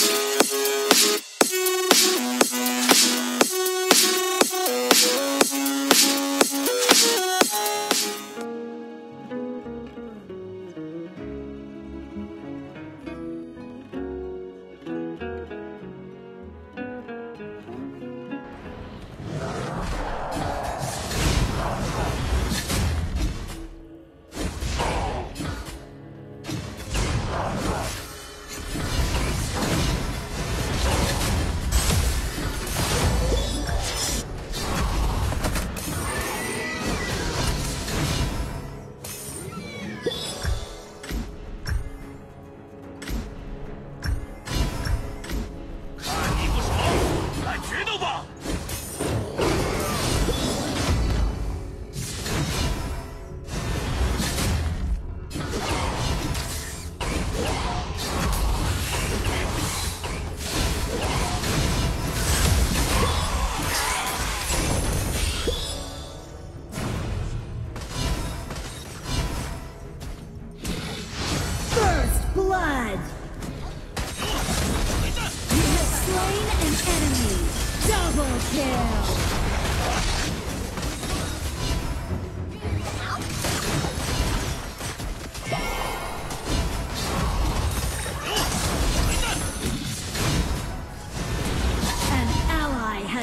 Thank you.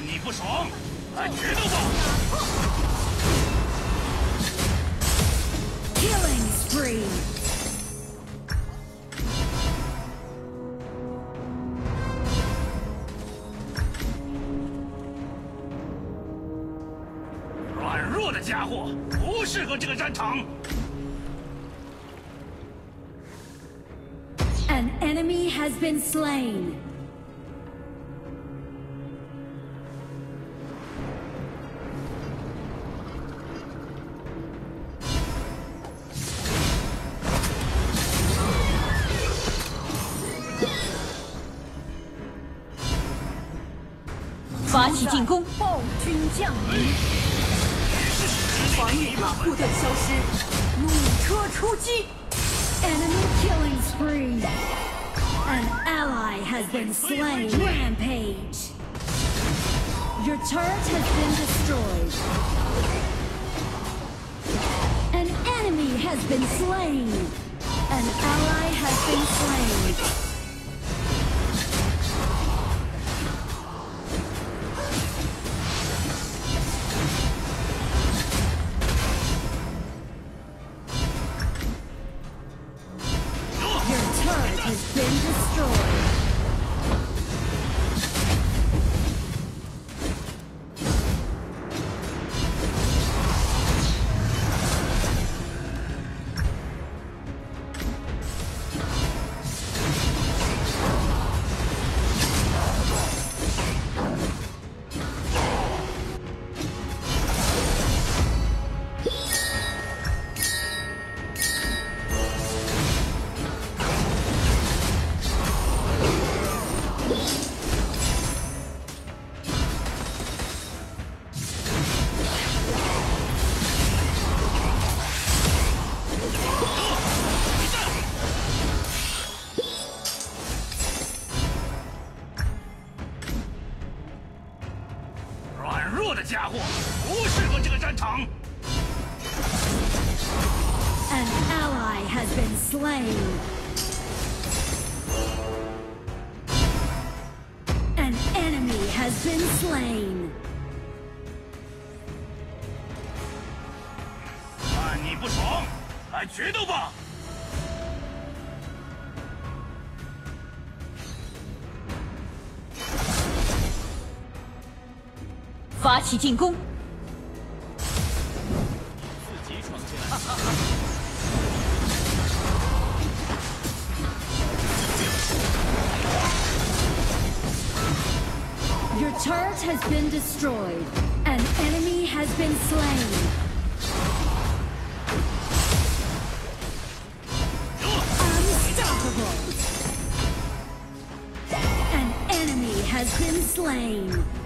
你不爽，来决斗吧！Killing spree。软弱的家伙，不适合这个战场。An enemy has been slain. 起进攻！暴君降临，防御塔部队消失，弩车出击！Enemy killing spree! An ally has been slain. Rampage! Your turret has been destroyed. An enemy has been slain. An ally has been slain. 家伙不适合这个战场 an ally has been slain an enemy has been slain 看你不爽来决斗吧起进攻。自己闯进来。Your turret has been destroyed. An enemy has been slain. Unstoppable. An enemy has been slain.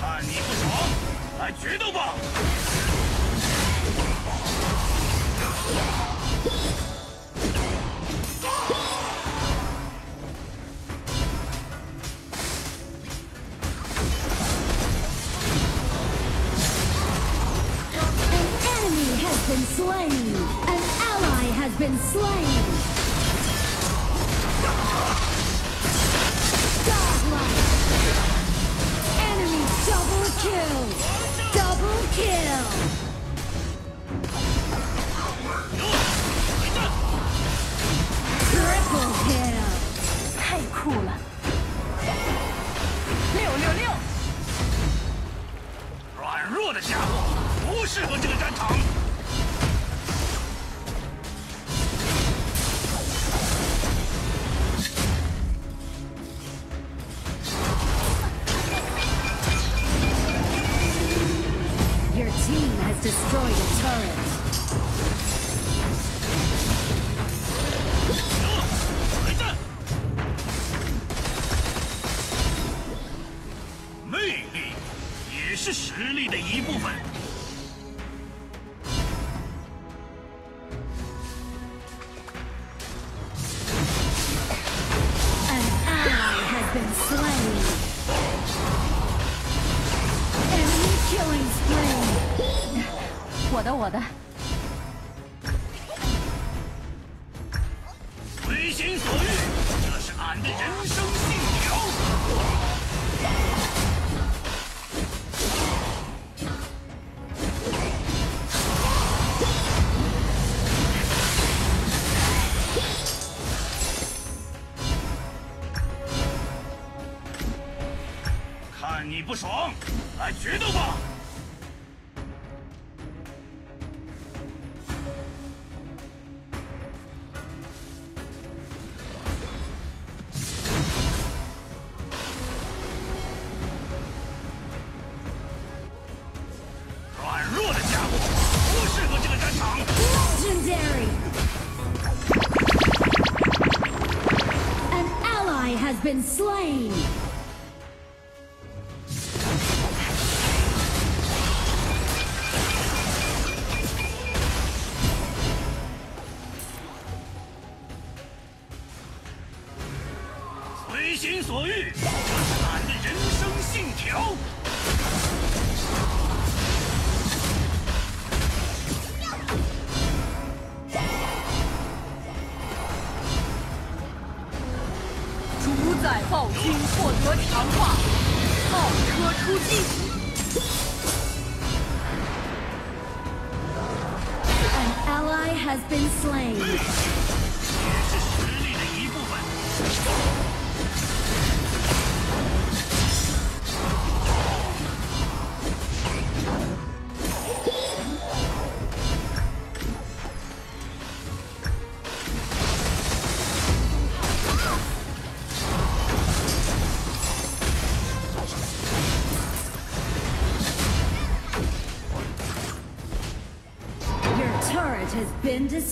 看你不爽，来决斗吧。这个战场。随心所欲这是俺的人生信条。been slain!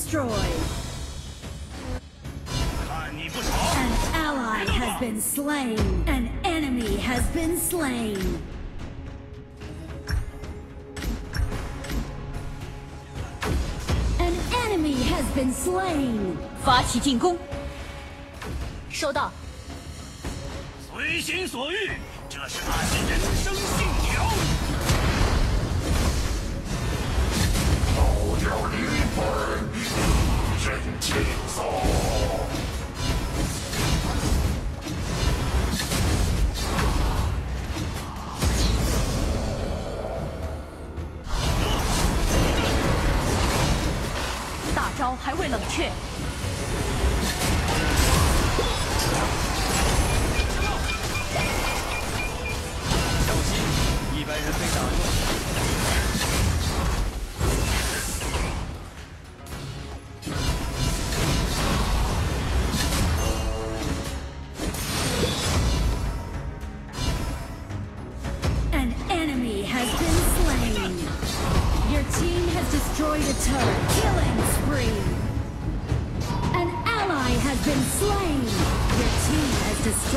destroyed. 看你不爽！ An ally has been slain. An enemy has been slain. An enemy has been slain. 发起进攻。收到。随心所欲，这是俺的人生信条。老掉 大招还未冷却。小心，一般人被打中。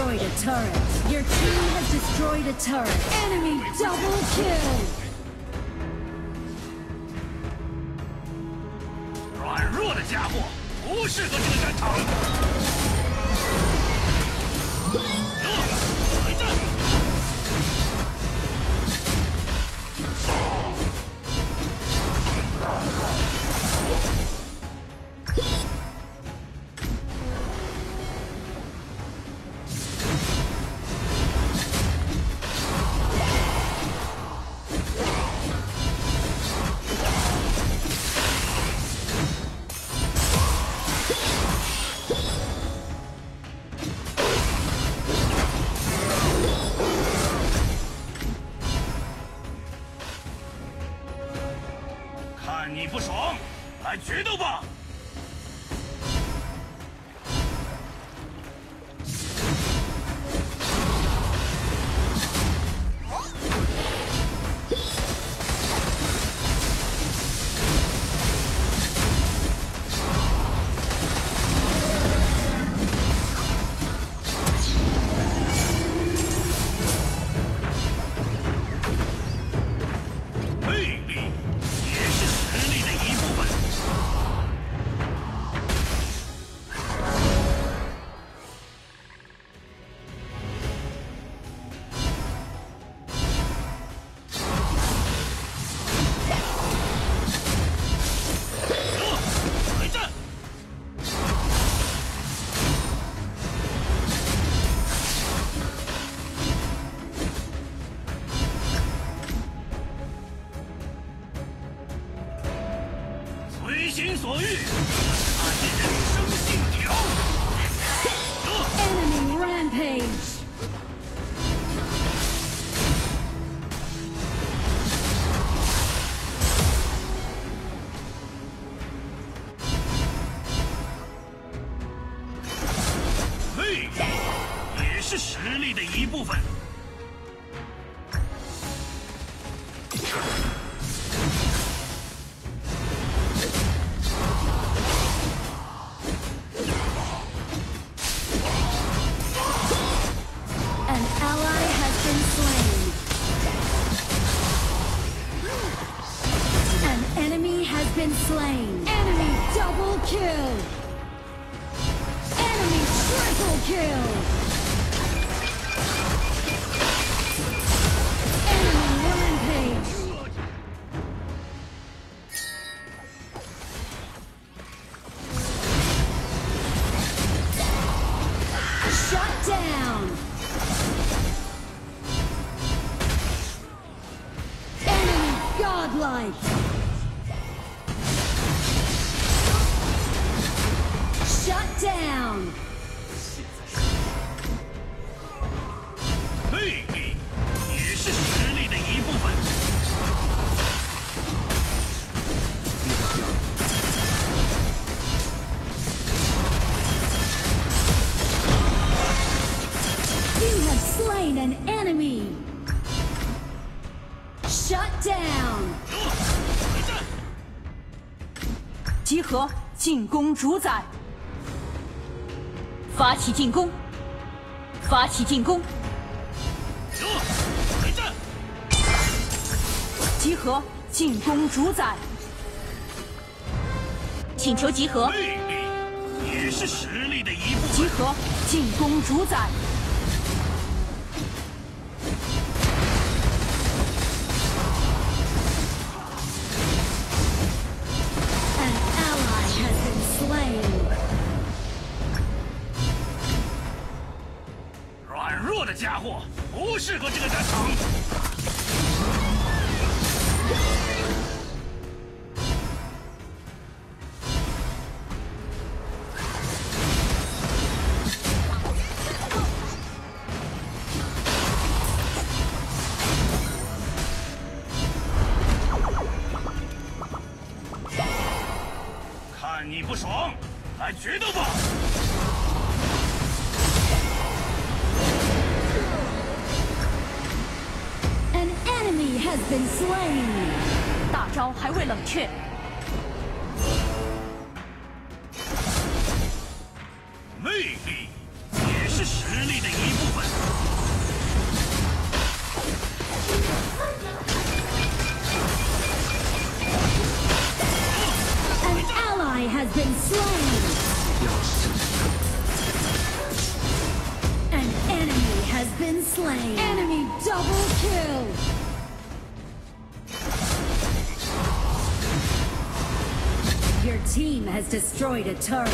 destroyed a turret. Your team has destroyed a turret. Enemy double kill. 软弱的家伙，不适合这个战场。 集合，进攻主宰！发起进攻！发起进攻！集合，进攻主宰！请求集合！魅力也是实力的一部分。集合，进攻主宰爽，来决斗吧！An enemy has been slain. 大招还未冷却，ally has been slain. Yes. An enemy has been slain. Enemy double kill. Your team has destroyed a turret.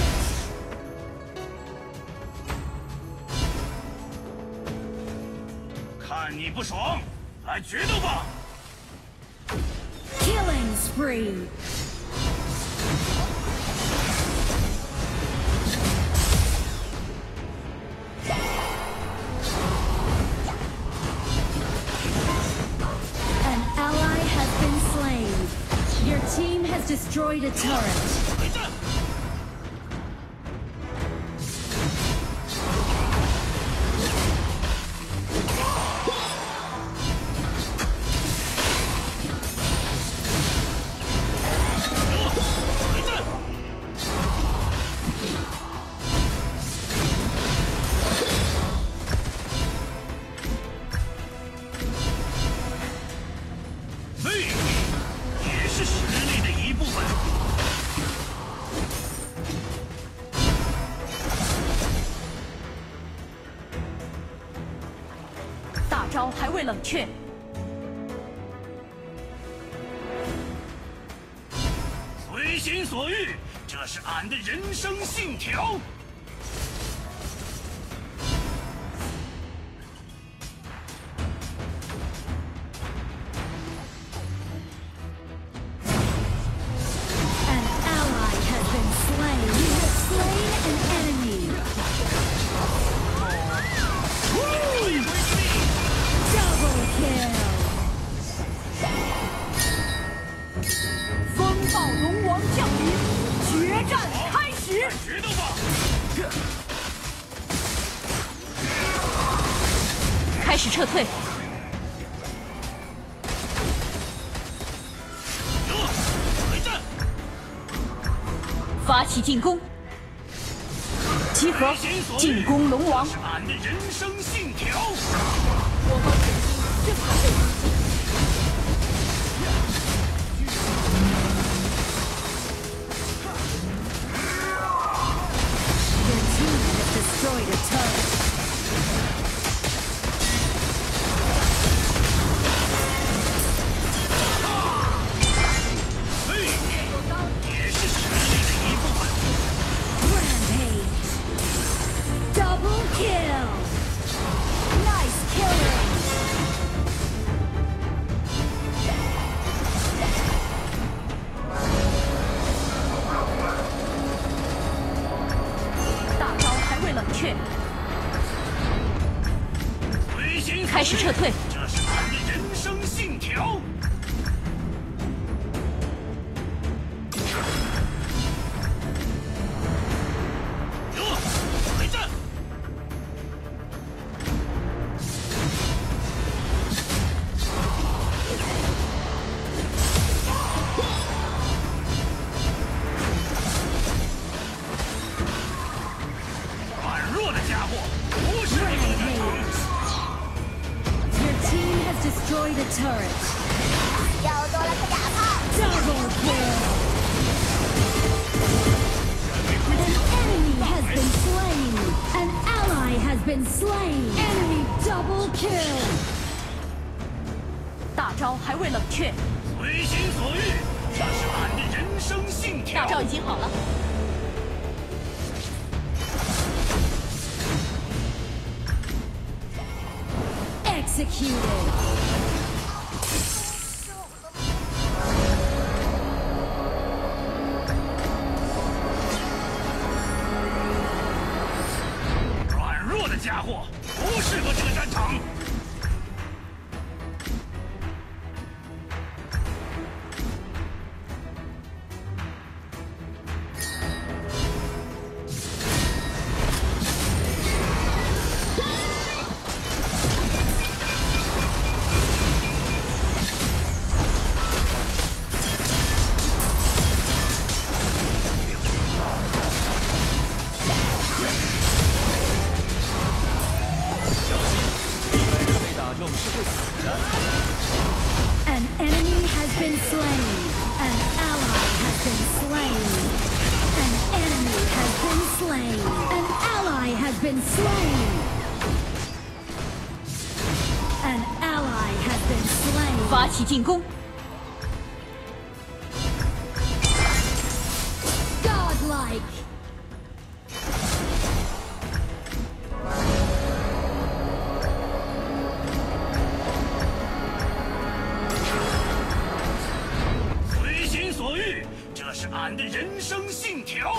Killing spree! Destroyed a turret. 会冷却，随心所欲，这是俺的人生信条。进攻！集合，进攻龙王！我方水晶正在被攻击。开始撤退，大招还未冷却，随心所欲，这是俺的人生信条。大招已经好了。Executed. 软弱的家伙不适合这个战场。俺的人生信条。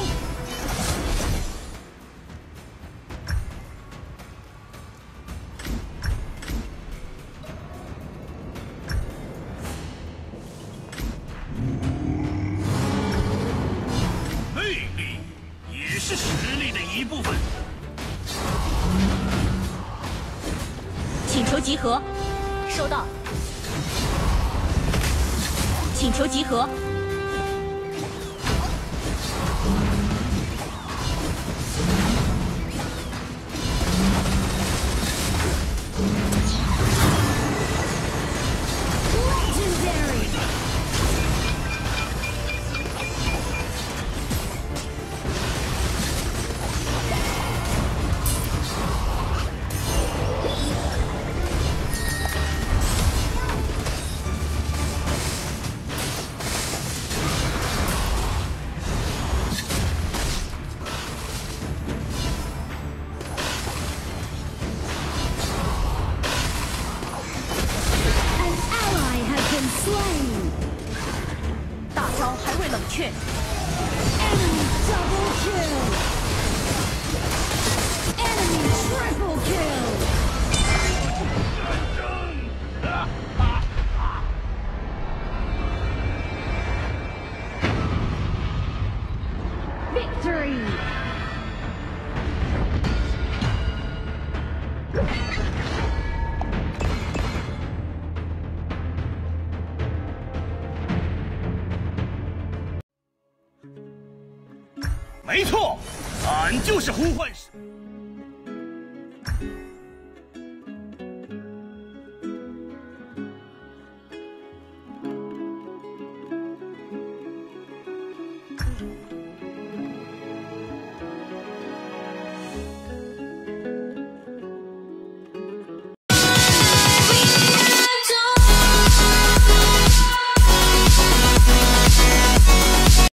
没错，俺就是呼唤。